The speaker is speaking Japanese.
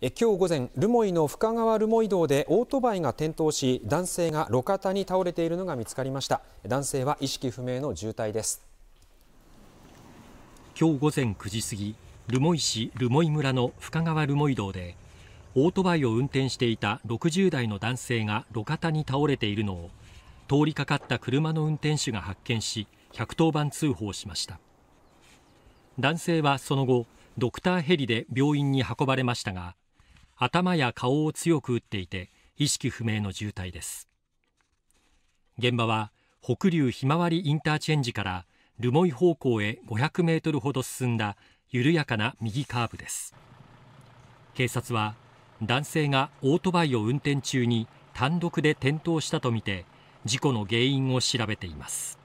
今日午前、留萌の深川留萌道でオートバイが転倒し、男性が路肩に倒れているのが見つかりました。男性は意識不明の重体です。今日午前9時過ぎ、留萌市留萌村の深川留萌道で、オートバイを運転していた60代の男性が路肩に倒れているのを、通りかかった車の運転手が発見し、110番通報しました。男性はその後、ドクターヘリで病院に運ばれましたが、頭や顔を強く打っていて意識不明の重体です。現場は北流ひまわりインターチェンジから留萌方向へ500メートルほど進んだ緩やかな右カーブです。警察は男性がオートバイを運転中に単独で転倒したとみて事故の原因を調べています。